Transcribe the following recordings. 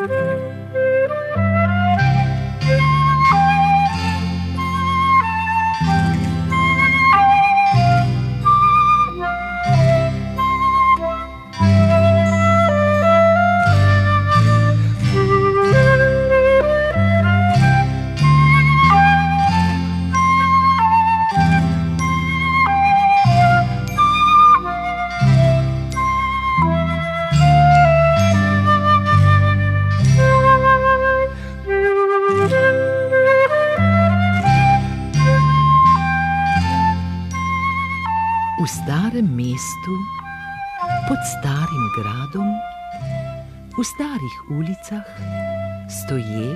V starem mestu, pod starim gradom, v starih ulicah stoje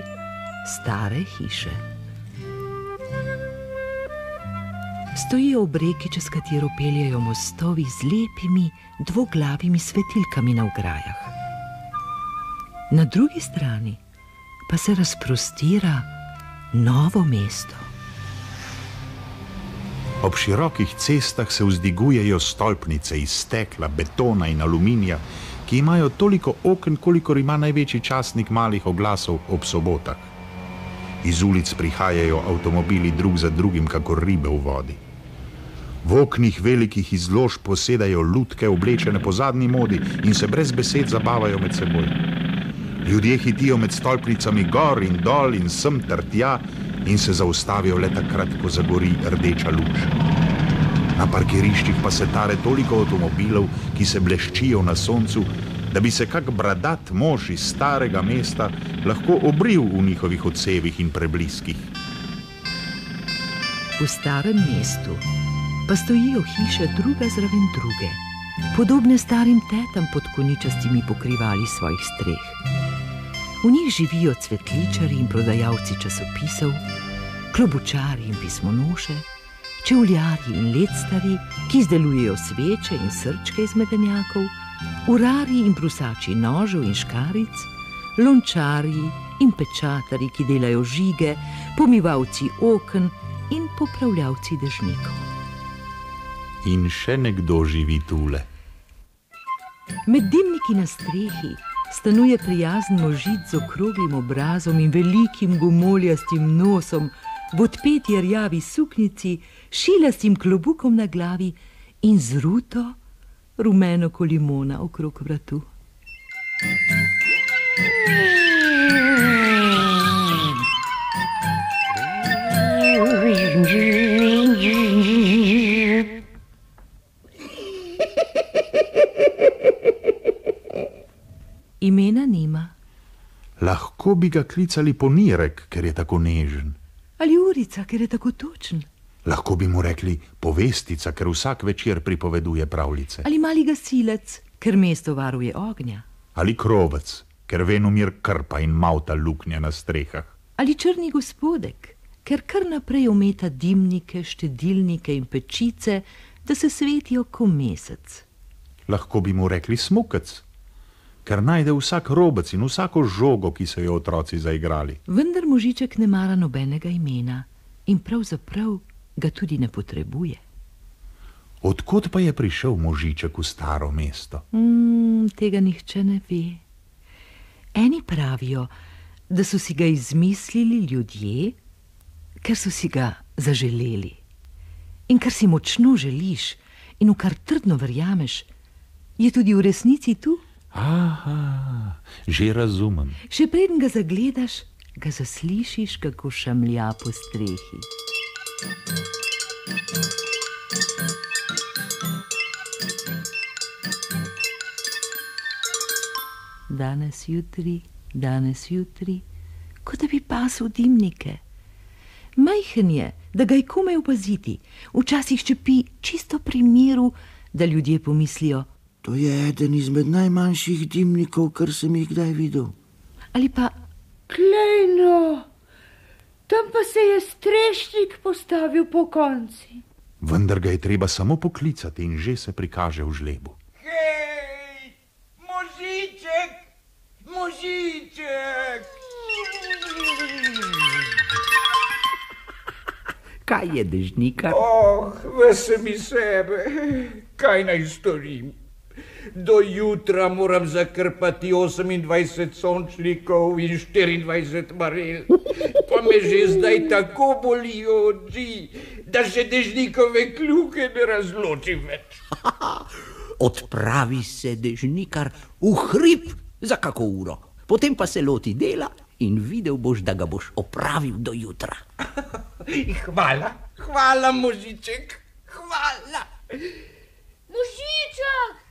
stare hiše. Stojijo ob reki, čez katero peljejo mostovi z lepimi dvoglavimi svetilkami na ograjah. Na drugi strani pa se razprostira novo mesto. Ob širokih cestah se vzdigujejo stolpnice iz stekla, betona in aluminija, ki imajo toliko okn, kolikor ima največji časnik malih oglasov ob sobotah. Iz ulic prihajajo avtomobili drug za drugim, kot ribe v vodi. V oknih velikih izložb posedajo lutke, oblečene po zadnji modi in se brez besed zabavajo med seboj. Ljudje hitijo med stolpnicami gor in dol in sem ter tja in se zaustavijo le takrat, ko zagori rdeča luč. Na parkiriščih pa se tare toliko avtomobilov, ki se bleščijo na soncu, da bi se kak bradat mož iz starega mesta lahko obril v njihovih odsevih in prebliskih. V starem mestu pa stojijo hiše druga zraven druge, podobne starim tetam pod koničastimi pokrivali svojih streh. V njih živijo cvetličari in prodajalci časopisov, klobučari in pismonoše, čevljari in lectari, ki izdelujejo sveče in srčke iz medenjakov, urari in brusači nožev in škaric, lončari in pečatari, ki delajo žige, pomivalci okn in popravljavci dežnikov. In še nekdo živi tule. Med dimniki na strehi stanuje prijazen možic z okroglim obrazom in velikim gomoljastim nosom, v odpeti rjavi suknici, šilastim klobukom na glavi in z ruto rumeno kolimona okrog vratu. Imena nima. Lahko bi ga klicali ponirek, ker je tako nežen. Ali urica, ker je tako točen. Lahko bi mu rekli povestica, ker vsak večer pripoveduje pravljice. Ali mali gasilec, ker mesto varuje ognja. Ali krovec, ker venomir krpa in mauta luknja na strehah. Ali črni gospodek, ker kar naprej ometa dimnike, štedilnike in pečice, da se svetijo kot mesec. Lahko bi mu rekli smukec, ker najde vsak robec in vsako žogo, ki so jo otroci zaigrali. Vendar možiček ne mara nobenega imena in pravzaprav ga tudi ne potrebuje. Odkot pa je prišel možiček v staro mesto? Mm, tega nihče ne ve. Eni pravijo, da so si ga izmislili ljudje, ker so si ga zaželeli. In kar si močno želiš in v kar trdno verjameš, je tudi v resnici tu. Aha, že razumem. Še preden ga zagledaš, ga zaslišiš, kako šamlja po strehi. Danes, jutri, danes, jutri, kot da bi pasel dimnike. Majhen je, da ga je komaj opaziti, včasih čepi čisto pri miru, da ljudje pomislijo, To je eden izmed najmanjših dimnikov, kar sem jih kdaj videl. ali pa Klejno, tam pa se je strešnik postavil po konci. Vendar ga je treba samo poklicati in že se prikaže v žlebu. Hej, možiček, možiček. Kaj je dežnika? Oh, vesem iz sebe, kaj naj storim? Do jutra moram zakrpati 28 sončnikov in 24 marel. Pa me že zdaj tako bolijo oči, da še dežnikove kljuke ne razločim več. Odpravi se dežnikar v hrib za kako uro, potem pa se loti dela in videl boš, da ga boš opravil do jutra. Hvala, hvala, možiček, hvala. Možiček,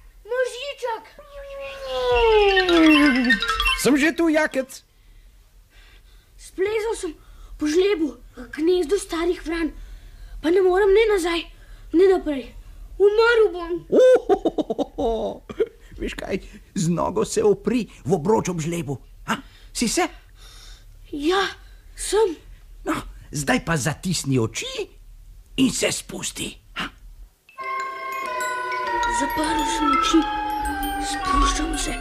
možiček. Sem že tu, jakec. Splezal sem po žlebu, k gnezdu starih vran, pa ne morem ne nazaj, ne naprej. Umrl bom. Uhohoho. Veš kaj, z nogo se opri v obroč ob žlebu. Ha? Si se? Ja, sem. No, zdaj pa zatisni oči in se spusti. Zaprl sem oči, spuščam se.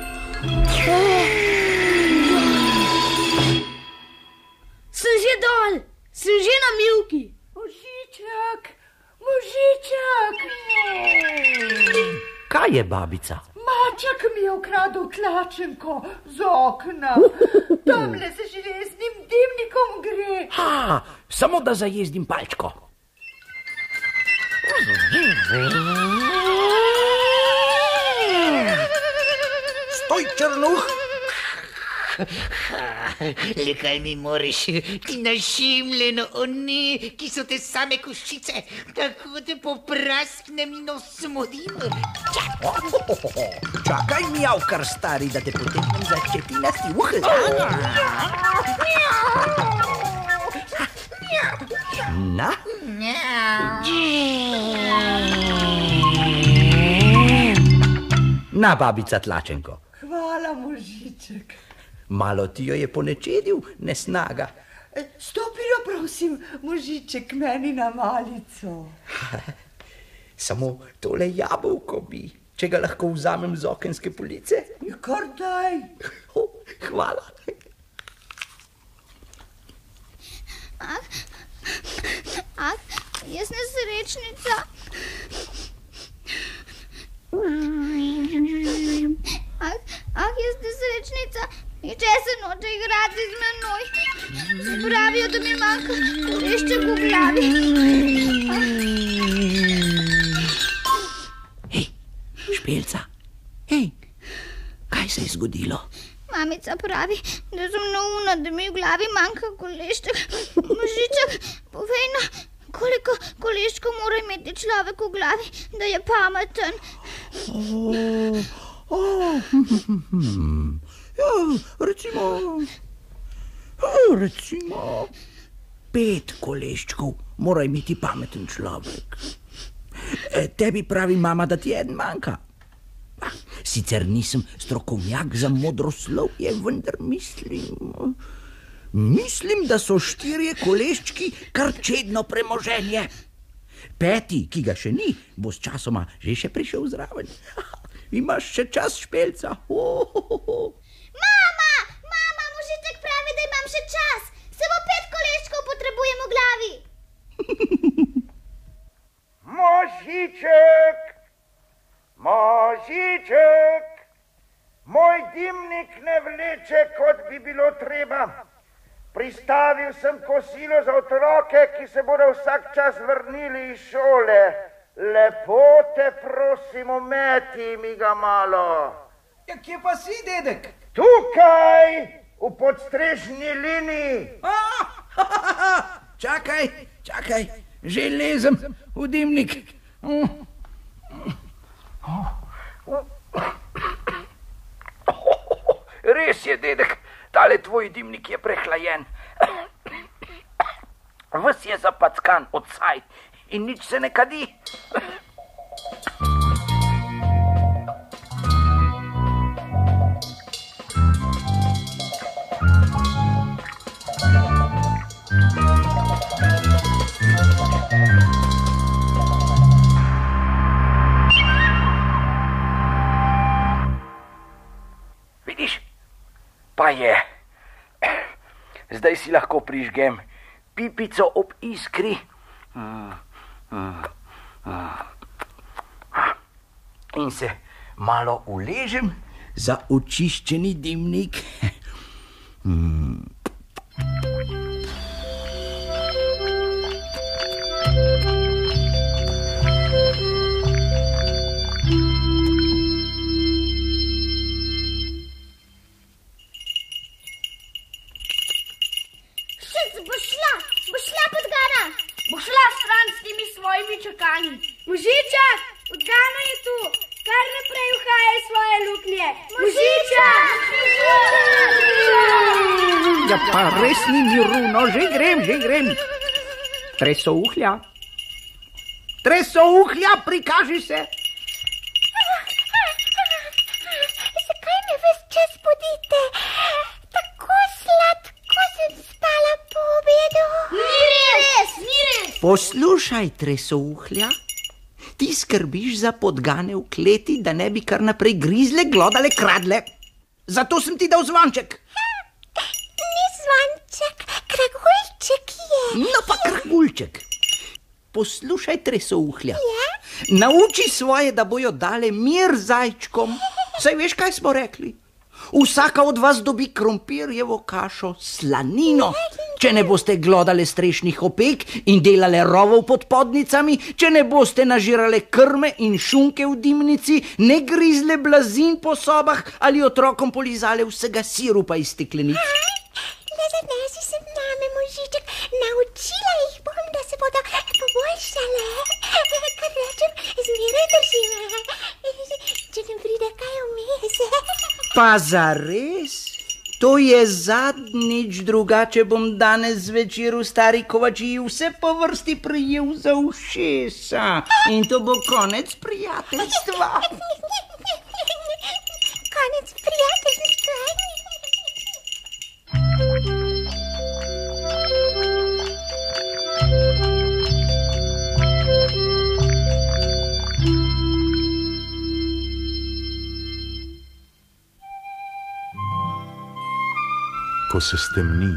Sem že dol, sem že na milki. Možiček, možiček. Kaj je babica? Maček mi je ukradel klačenko z okna. Tamle se železnim dimnikom gre. Ha, samo da zajezdim palčko. Stoj, črnuh! Le kaj mi moraš, ti našimljeno, oni, ki so te same koščice, tako te poprasknem in osmodim. Čakaj, mjavkar stari, da te potegnem za četinasti uh. Na? Na, babica tlačenko. Hvala, možiček. Malo ti jo je ponečedil, ne snaga. E, Stopilo, prosim, možiček meni na malico. Samo tole jabolko bi, če ga lahko vzamem z okenske police. Kar daj. Oh, hvala. Ah, jaz nesrečnica. Ah, ah, jaz nesrečnica. Niče se noče igrati z menoj. Pravijo, da mi manjka kolešček v glavi. Hej, špelca, hej, kaj se je zgodilo? Mamica pravi, da sem naumna, da mi v glavi manjka kolešček. Možiček, povej no, koliko koleščkov mora imeti človek v glavi, da je pameten. Oh, oh, ja, recimo, oh, recimo, pet koleščkov mora imeti pameten človek. E, tebi pravi mama, da ti en manjka. Sicer nisem strokovnjak za modroslovje, vendar mislim. Mislim, da so štirje koleščki kar čedno premoženje. Peti, ki ga še ni, bo s časoma že še prišel zraven. Imaš še čas špelca. Oh, oh, oh. Mama, mama, možiček pravi, da imam še čas. Samo pet koleščkov potrebujem v glavi. Možiček, možiček, moj dimnik ne vleče, kot bi bilo treba. Pristavil sem kosilo za otroke, ki se bodo vsak čas vrnili iz šole. Lepo te prosim, ometi mi ga malo. Ja, kje pa si, dedek? Tukaj, v podstrežni liniji. Čakaj, čakaj, že lezem v dimnik. Res je, dedek, tale tvoj dimnik je prehlajen. Ves je zapackan od saj in nič se ne kadi. Vidiš, pa je. Zdaj si lahko prižgem pipico ob iskri. In se malo uležem za očiščeni dimnik. Bo šla stran s temi svojimi čakanji. Možičak, podgana je tu, kar naprej uhajaj svoje luknje. Možičak! Ja, pa res ni miru, no že grem, že grem. Tresouhlja. Tresouhlja, prikaži se. Poslušaj, tresouhlja. Ti skrbiš za podgane v kleti, da ne bi kar naprej grizle, glodale, kradle. Zato sem ti dal zvonček. Ni zvonček, kragulček je. No pa kragulček. Poslušaj, tresouhlja. Nauči svoje, da bojo dale mir zajčkom. Saj veš, kaj smo rekli? Vsaka od vas dobi krompirjevo kašo, slanino. Če ne boste glodale strešnih opek in delale rovov pod podnicami, če ne boste nažirale krme in šunke v dimnici, ne grizle blazin po sobah ali otrokom polizale vsega sirupa iz steklenic. Le zanesi se name, možiček, naučila jih bom, da se bodo poboljšale. Kar rečem, zmeraj držim. Če ne pride kaj vmes. Pa za res? To je zadnjič, drugače bom danes zvečer v stari kovači vse po vrsti prijel za ušesa. In to bo konec prijateljstva. se stemni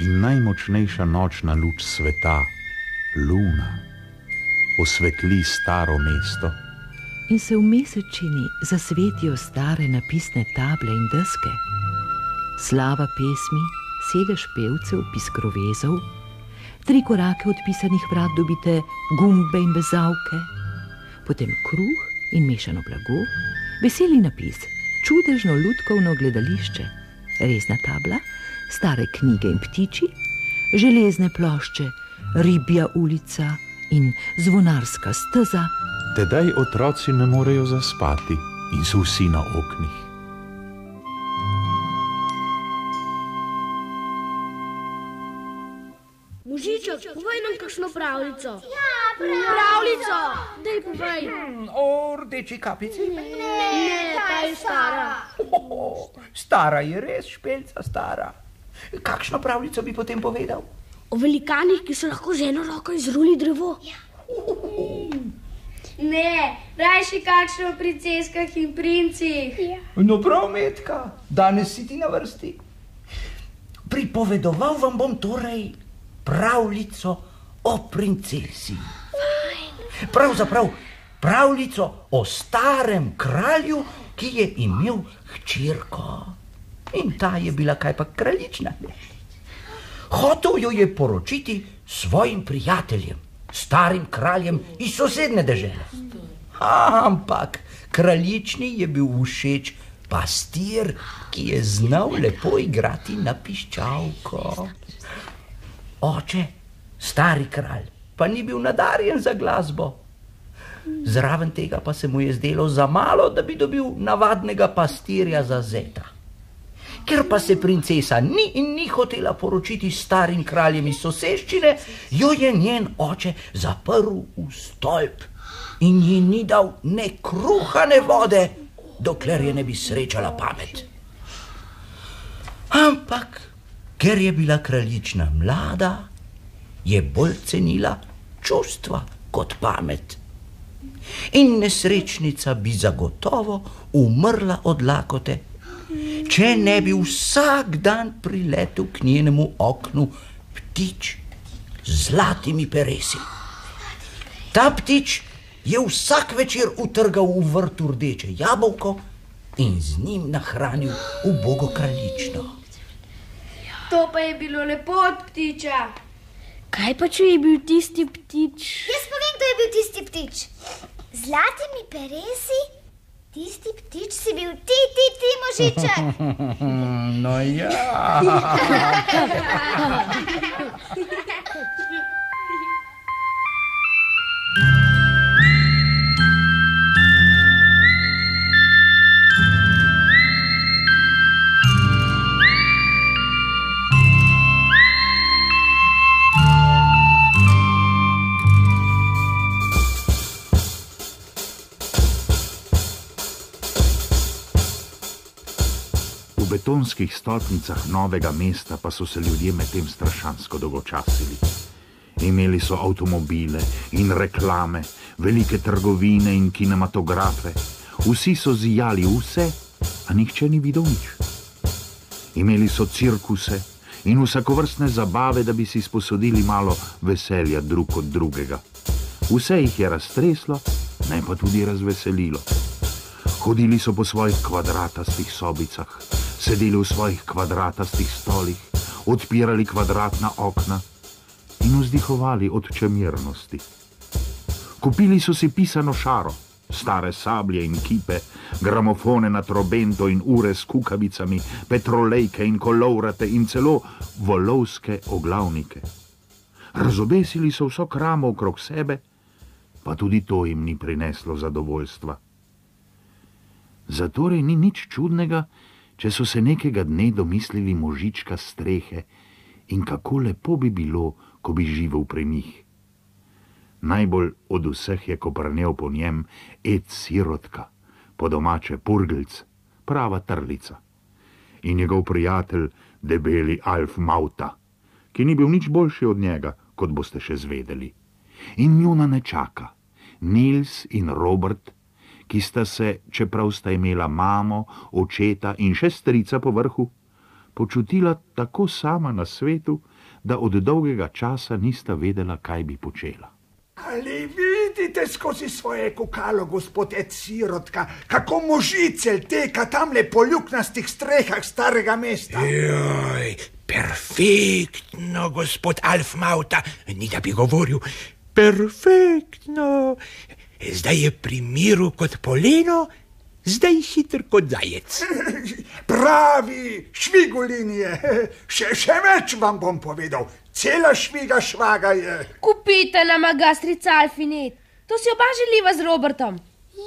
in najmočnejša nočna luč sveta, luna, osvetli staro mesto, in se v mesečini zasvetijo stare napisne table in deske. Slava pesmi, sedež pevcev, piskrovezov, tri korake od pisanih vrat dobite gumbe in bezavke, potem kruh in mešano blago, veseli napis, čudežno lutkovno gledališče, resna tabla, stare knjige in ptiči, železne plošče, ribja ulica in zvonarska steza. tedaj otroci ne morejo zaspati in so vsi na oknih. Kakšno pravljico. Ja, pravljico. Dej povej. O rdeči kapici. Ne, ta je stara. Oh, stara je res, špelca stara. Kakšno pravljico bi potem povedal? O velikanih, ki so lahko z eno roko izruli drevo. Ne, rajši kakšno o princeskah in princih. No, prav, metka, danes si ti na vrsti. Pripovedoval vam bom torej pravljico o princesi. Pravzaprav pravljico o starem kralju, ki je imel hčerko. In ta je bila kaj pa kraljična. Hotel jo je poročiti svojim prijateljem, starim kraljem iz sosedne dežele. Ampak kraljični je bil všeč pastir, ki je znal lepo igrati na piščalko. Oče, stari kralj, pa ni bil nadarjen za glasbo. Zraven tega pa se mu je zdelo za malo, da bi dobil navadnega pastirja za zeta. Ker pa se princesa ni in ni hotela poročiti s starim kraljem iz soseščine, jo je njen oče zaprl v stolp in ji ni dal ne kruha, ne vode, dokler je ne bi srečala pamet. Ampak, ker je bila kraljična mlada, je bolj cenila čustva kot pamet. In nesrečnica bi zagotovo umrla od lakote, če ne bi vsak dan priletel k njenemu oknu ptič z zlatimi peresi. Ta ptič je vsak večer utrgal v vrtu rdeče jabolko in z njim nahranil ubogo kraljično. To pa je bilo lepo od ptiča. Kaj pa, če je bil tisti ptič? Jaz pa vem, kdo je bil tisti ptič. Z zlatimi peresi, tisti ptič si bil ti, ti, ti, možiček. No ja. V betonskih stolpnicah novega mesta pa so se ljudje medtem strašansko dolgočasili. Imeli so avtomobile in reklame, velike trgovine in kinematografe. Vsi so zijali vse, a nihče ni videl nič. Imeli so cirkuse in vsakovrstne zabave, da bi si sposodili malo veselja drug od drugega. Vse jih je raztreslo, ne pa tudi razveselilo. Hodili so po svojih kvadratastih sobicah, sedeli v svojih kvadratastih stolih, odpirali kvadratna okna in vzdihovali od čemirnosti. Kupili so si pisano šaro, stare sablje in kipe, gramofone na trobento in ure s kukavicami, petrolejke in kolovrate in celo volovske oglavnike. Razobesili so vso kramo okrog sebe, pa tudi to jim ni prineslo zadovoljstva. Zatorej ni nič čudnega, če so se nekega dne domislili možička strehe in kako lepo bi bilo, ko bi živel pri njih. Najbolj od vseh je koprnel po njem Ed Sirotka, po domače Purgelc, prava trlica. In njegov prijatelj, debeli Alf Mauta, ki ni bil nič boljši od njega, kot boste še zvedeli. In njuna ne čaka, Nils in Robert, ki sta se, čeprav sta imela mamo, očeta in še strica po vrhu, počutila tako sama na svetu, da od dolgega časa nista vedela, kaj bi počela. Ali vidite skozi svoje kukalo, gospod Ed Sirotka, kako možice teka tamle po ljuknastih strehah starega mesta? Joj, perfektno, gospod Alf Mauta, ni da bi govoril. Perfektno. Zdaj je pri miru kot poleno, zdaj hiter kot zajec. Pravi, švigulinje, še, še več vam bom povedal. Cela šviga švaga je. Kupite nama ga, stric Alf in Ed. To si oba želiva z Robertom.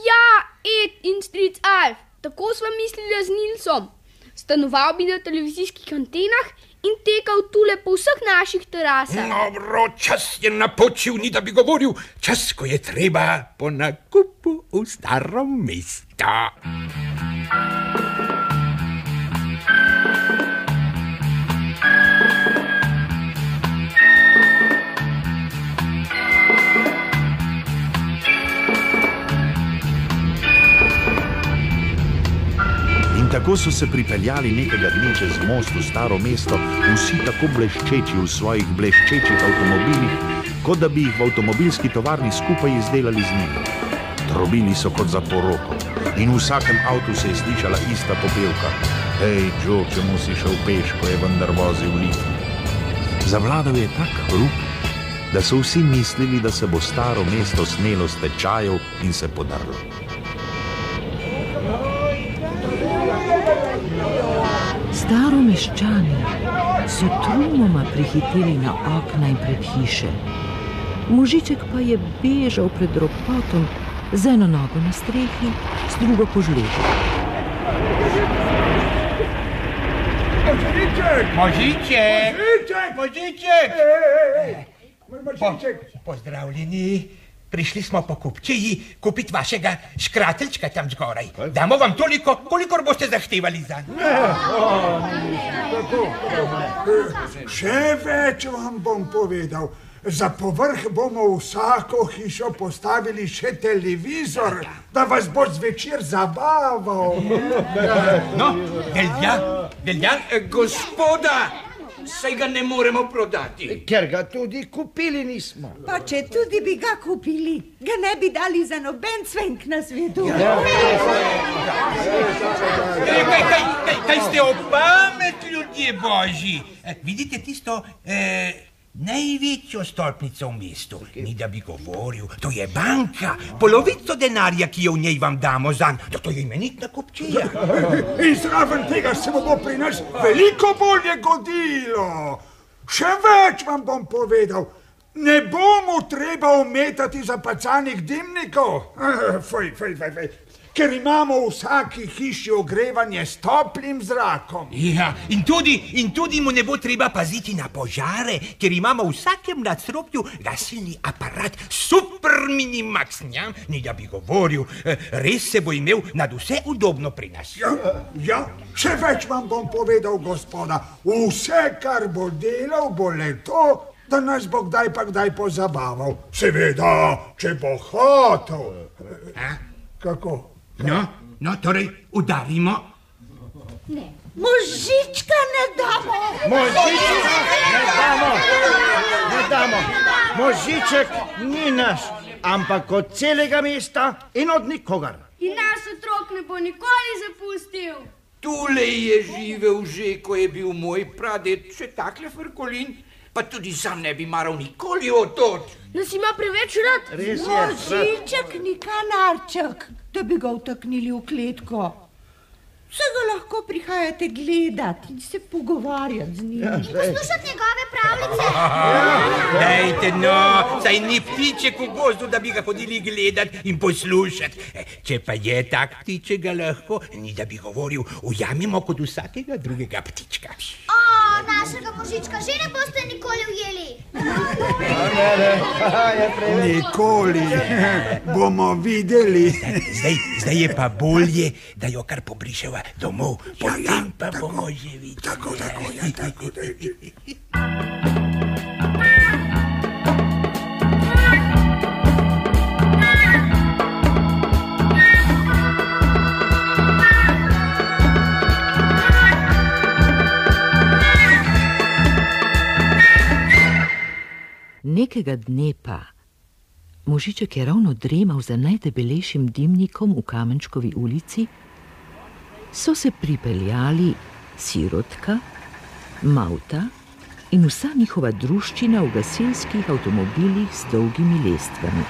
Ja, Ed in stric Alf, tako smo mislili z Nilsom. Stanoval bi na televizijskih antenah in tekal tule po vseh naših terasah. Dobro, čas je napočil, ni da bi govoril, čas, ko je treba po nakupu v staro mesto. In tako so se pripeljali nekega dne čez most v staro mesto, vsi tako bleščeči v svojih bleščečih avtomobilih, kot da bi jih v avtomobilski tovarni skupaj izdelali z njimi. Trobili so kot za poroko in v vsakem avtu se je slišala ista popevka: Hej, Joe, čemu si šel peš, ko je vendar vozil lift? Zavladal je tak hrup, da so vsi mislili, da se bo staro mesto snelo s tečajev in se podrlo. Staromeščani so trumoma prihiteli na okna in pred hiše. Možiček pa je bežal pred ropotom z eno nogo na strehi, s drugo po žledu. Možiček! Možiček! Možiček! Možiček! Možiček! Po, pozdravljeni. Prišli smo po kupčiji kupiti vašega škratelčka tam zgoraj. Damo vam toliko, kolikor boste zahtevali za Še več vam bom povedal. Za povrh bomo v vsako hišo postavili še televizor, da vas bo zvečer zabaval. No, velja, velja, gospoda, Saj ga ne moremo prodati. Ker ga tudi kupili nismo. Pa če tudi bi ga kupili, ga ne bi dali za noben cvenk na svetu. Kaj, kaj, kaj, kaj, kaj ste o pamet, ljudje božji? Eh, Vidite tisto eh, največjo stolpnico v mestu? Ni da bi govoril, to je banka. Polovico denarja, ki jo v njej vam damo za to, to je imenitna kupčija. In zraven tega se bo pri nas veliko bolje godilo. Še več vam bom povedal. Ne bomo treba umetati zapacanih dimnikov. Fej, fej, fej, fej. Ker imamo v vsaki hiši ogrevanje s toplim zrakom. Ja, in tudi, in tudi mu ne bo treba paziti na požare, ker imamo v vsakem nadstropju gasilni aparat, super minimax, ja, ni da bi govoril, eh, res se bo imel nad vse udobno pri nas. Ja, ja, še več vam bom povedal, gospoda. Vse, kar bo delal, bo le to, da nas bo kdaj pa kdaj pozabaval. Seveda, če bo hotel. A? Kako? No, no, torej udarimo. Ne. Možička ne damo. Možička ne damo. Ne damo. Možiček ni naš, ampak od celega mesta in od nikogar. In naš otrok ne bo nikoli zapustil. Tule je živel že, ko je bil moj praded, še takle frkolin, pa tudi sam ne bi maral nikoli odtot. Nas ima preveč rad. Res je. Možiček ni kanarček, da bi ga vtaknili v kletko. Vse ga lahko prihajate gledati in se pogovarjati z njim. Ja, In poslušati njegove pravljice. Dajte, no, saj ni ptiček v gozdu, da bi ga hodili gledati in poslušati. Eh, Če pa je tak ptiček, ga lahko, ni da bi govoril, ujamemo kot vsakega drugega ptička. O, našega možička že ne boste nikoli ujeli. Nikoli. Bomo videli. Zdaj, zdaj je pa bolje, da jo kar pobriševa domov, potem pa bomo že videli. Tako, tako, ja, tako. Nekega dne pa, možiček je ravno dremal za najdebelejšim dimnikom v Kamenčkovi ulici, so se pripeljali sirotka, Mauta in vsa njihova druščina v gasilskih avtomobilih z dolgimi lestvami.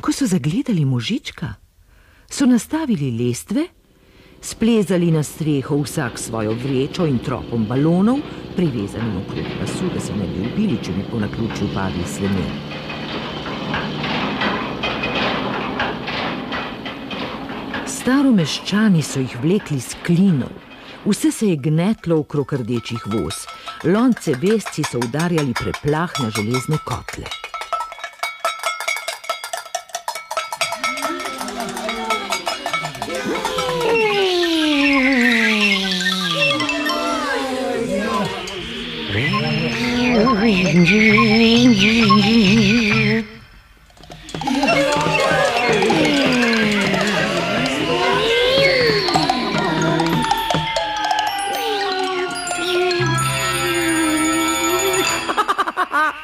Ko so zagledali možička, so nastavili lestve, splezali na streho vsak svojo vrečo in tropom balonov, privezanim okrog pasu, da se ne bi ubili, če bi po naključju padli sleme. Staromeščani so jih vlekli s klinov, vse se je gnetlo okrog rdečih voz, lonce vesci so udarjali preplah na železne kotle.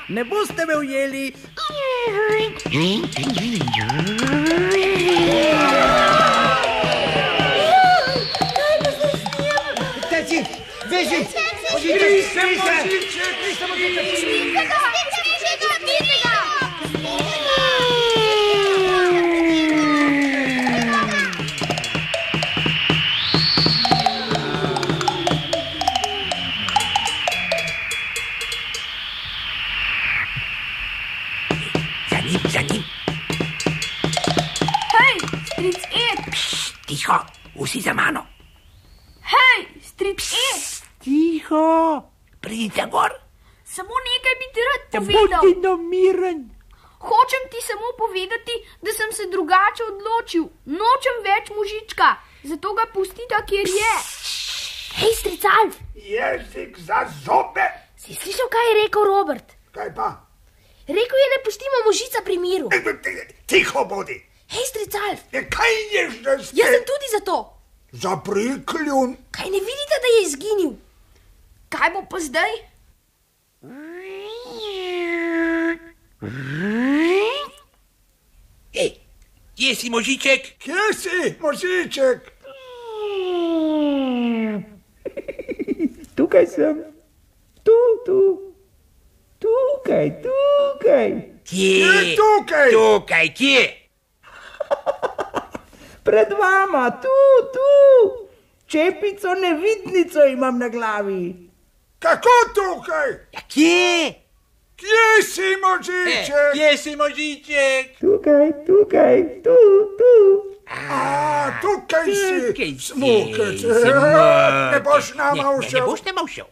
Ne boste me ujeli. Teci, veži, Skrij se, možiček, nisem možiček. Pridite gor. samo nekaj bi ti rad povedal. bodi namiren. Hočem ti samo povedati, da sem se drugače odločil. Nočem več mužička, zato ga pusti ta, kjer je. Hej, stric Alf, Jezik za zobe. si slišal, kaj je rekel Robert? Kaj pa? Rekel je, ne pustimo možica pri miru. Tiho bodi. Hej, stric Alf, Ja, kaj je že jaz sem tudi za to. Zapri kljun. Kaj ne vidite, da je izginil? Kaj bo pa zdaj? Hej, kje si možiček? Kje si, možiček? Tukaj sem. Tu, tu. Tukaj, tukaj. Kje? Kje tukaj? Tukaj, kje? Pred vama, tu, tu. Čepico nevidnico imam na glavi. Kako tukaj? Ja, kje? Kje si, Eh, možiček? kje si možiček? Tukaj, tukaj, tu, tu. A, tukaj si. Tukaj si, Smukec. smukec. Ne boš nama Ne, ne, ne boš nama všel.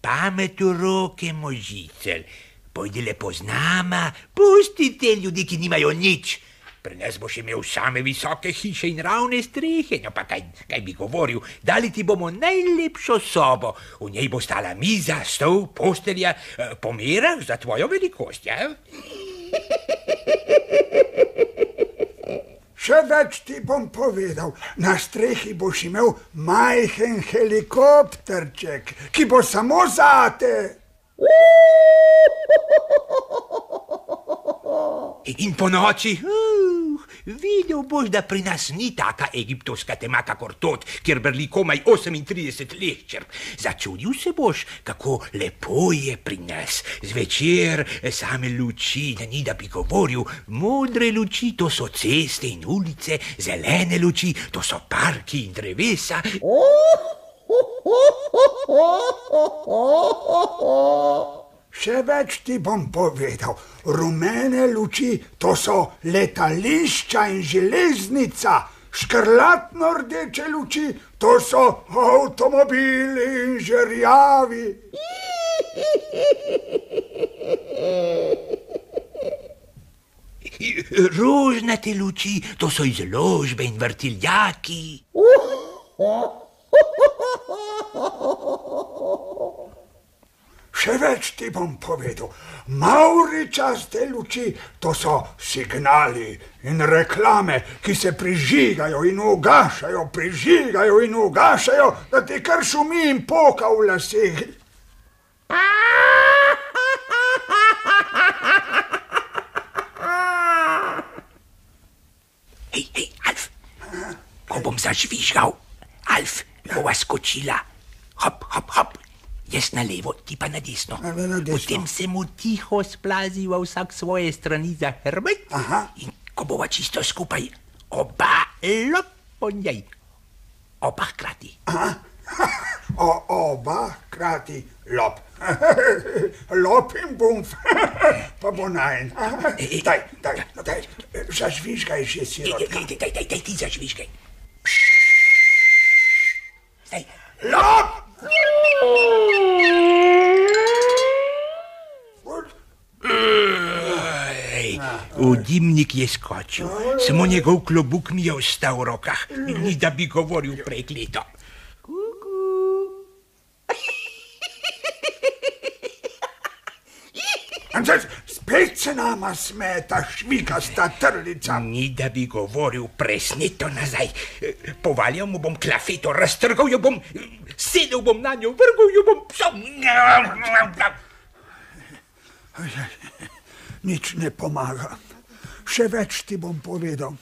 Pamet v roke, možicelj. Pojdi lepo z nama, pusti te ljudi, ki nimajo nič. Pri nas boš imel same visoke hiše in ravne strehe, no pa kaj, kaj bi govoril, dali ti bomo najlepšo sobo. V njej bo stala miza, stol, postelja, eh, po merah za tvojo velikost, ja? Še več ti bom povedal. Na strehi boš imel majhen helikopterček, ki bo samo zate. In po noči, uh, videl boš, da pri nas ni taka egiptovska tema, kakor tot, kjer brli komaj 38 leščer. Začudil se boš, kako lepo je pri nas. Zvečer same luči, da ni da bi govoril, modre luči, to so ceste in ulice, zelene luči, to so parki in drevesa. Še več ti bom povedal. Rumene luči, to so letališča in železnica. Škrlatno rdeče luči, to so avtomobili in žerjavi. Rožnate luči, to so izložbe in vrtiljaki. Še več ti bom povedal. Mauričaste luči, to so signali in reklame, ki se prižigajo in ugašajo, prižigajo in ugašajo, da ti kar šumi in poka v laseh. Hej, hej, Alf, ko bom zažvižgal, Alf, bova skočila, hop, hop, hop, jaz na levo, ti pa na desno. Na- na desno. Potem se mu tiho splaziva vsak svoje strani za hrbet. Aha. In ko bova čisto skupaj, oba lop po njej, oba hkrati. O, oba krati lop. lop in bumf, pa bo najn. Daj, daj, no daj, zažvižgaj že Daj, sirotka. daj, daj, daj, daj ti zažvižgaj. Zdaj, Lop! Dimnik je skočil, samo njegov klobuk mi je ostal v rokah, ni da bi govoril prekleto. Spet se nama smeta švikasta trlica. Ni da bi govoril presneto nazaj. Povaljal mu bom klafeto, raztrgal jo bom, sedel bom na njo, vrgel jo bom psom. Nič ne pomaga. Še več ti bom povedal.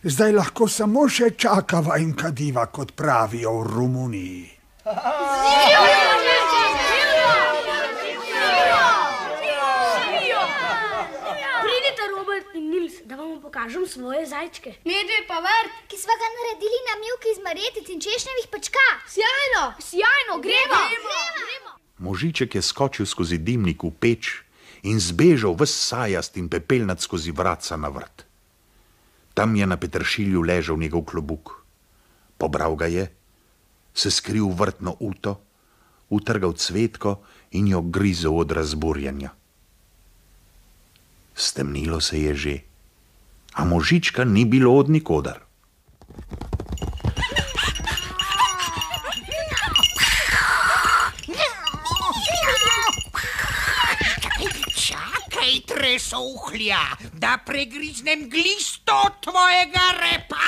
Zdaj lahko samo še čakava in kadiva, kot pravijo v Romuniji. Pridite, Robert in Nils, da vam pokažem svoje zajčke. Medve pa vrt, ki smo ga naredili na milki iz maretic in češnjevih pačka. Sjajno, sjajno, gremo. Možiček je skočil skozi dimnik v peč in zbežal v sajast in pepelnat skozi vratca na vrt. Tam je na petršilju ležal njegov klobuk. Pobral ga je, se skril v vrtno uto, utrgal cvetko in jo grizel od razburjenja. Stemnilo se je že, a možička ni bilo od nikodar. Kaj tresouhlja, da pregriznem glisto tvojega repa.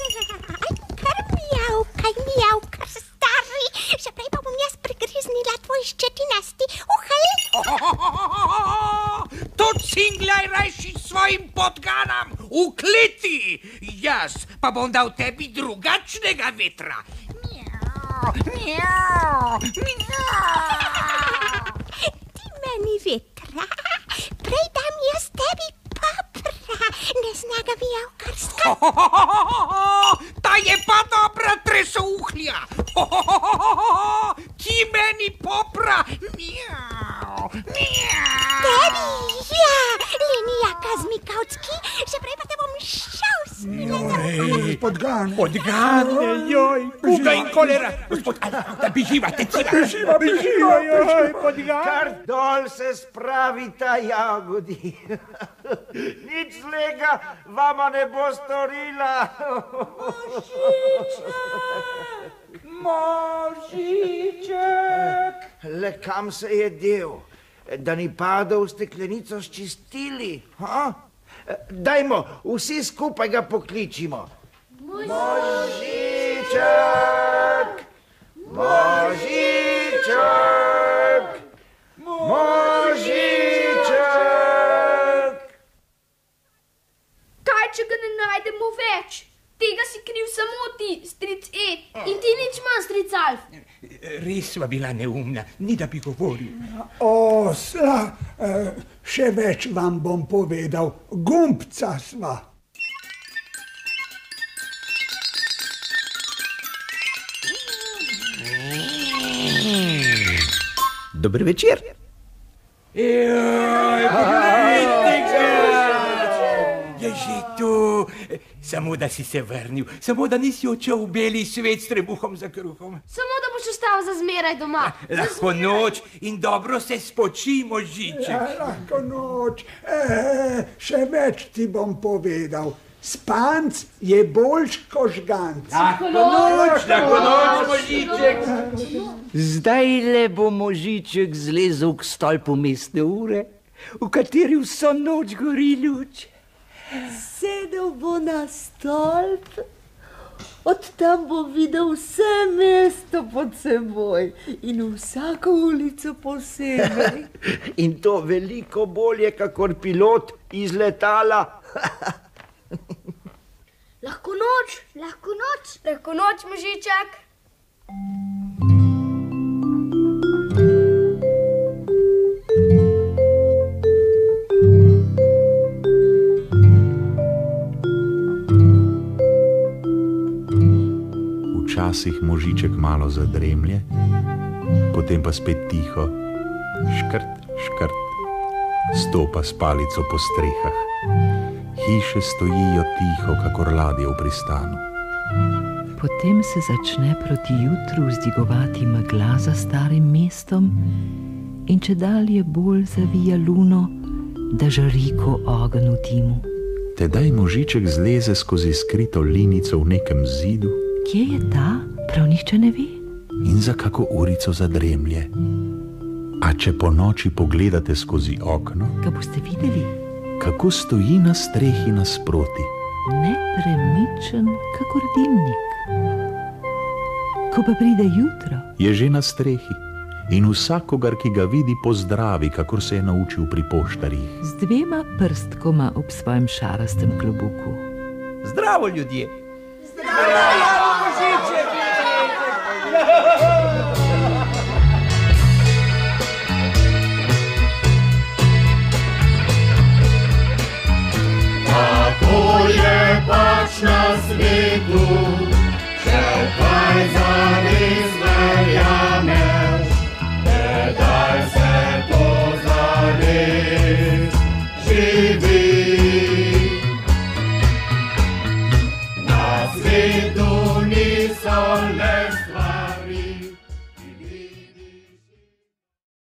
Kar mijavkaj, mijavkar stari, še prej pa bom jaz pregriznila tvoj ščetinasti uhel. To cinglaj rajši svojim podganam v kleti. Jaz pa bom dal tebi drugačnega vetra. Mjau, Ti meni vetra, prej dam jaz tebi papra, neznaga mijavkarska. Ta je pa dobra tresouhlja. Ti meni popra. Mjau, mjau. Tebi, ja, linijaka zmikavčki, še prej pa te bom šel smile za Podgan. Podgan, joj, kuga in kolera. Gospod, da beživa, teciva. Beživa, beživa, joj, podgan. Kar dol se spravi ta jagodi. Nič zlega vama ne bo storila. Možiček! Le kam se je del, da ni padel v steklenico s čistili? Ha? Dajmo, vsi skupaj ga pokličimo. Možiček! Možiček! Možiček! Kaj, če ga ne najdemo več? Tega si kriv samo ti, stric E, in ti stric Alf. Res sva bila neumna, ni da bi govoril. Osla, eh, še več vam bom povedal, gumbca sva. Dober večer. Joj, poglejte ga! Je že tu, samo da si se vrnil, samo da nisi odšel v beli svet s trebuhom za kruhom. Samo da boš ostal za zmeraj doma. Lahko noč in dobro se spočimo, žiček. Ja, lahko noč. E, še več ti bom povedal. Spanc je boljš kot žganc. Lahko noč, lahko noč, možiček. Zdaj le bo možiček zlezel k stolpu mestne ure, v kateri vso noč gori luč. Sedel bo na stolp, od tam bo videl vse mesto pod seboj in vsako ulico posebej. In to veliko bolje, kakor pilot iz letala. Lahko noč, lahko noč, lahko noč, možiček. Včasih možiček malo zadremlje, potem pa spet tiho, škrt, škrt, stopa s palico po strehah. Hiše stojijo tiho, kakor ladje v pristanu. Potem se začne proti jutru vzdigovati megla za starim mestom in če dalje bolj zavija luno, da žari ko ogenj v timu. Tedaj možiček zleze skozi skrito linico v nekem zidu Kje je ta, prav nihče ne ve. in za kako urico zadremlje. A če po noči pogledate skozi okno, Ga boste videli, kako stoji na strehi nasproti. nepremičen, kakor dimnik. Ko pa pride jutro, Je že na strehi in vsakogar, ki ga vidi, pozdravi, kakor se je naučil pri poštarjih. z dvema prstkoma ob svojem šarastem klobuku. Zdravo, ljudje. Tako je pač na svetu, če kaj zares verjameš, ne daj se to zares. Živi. Na svetu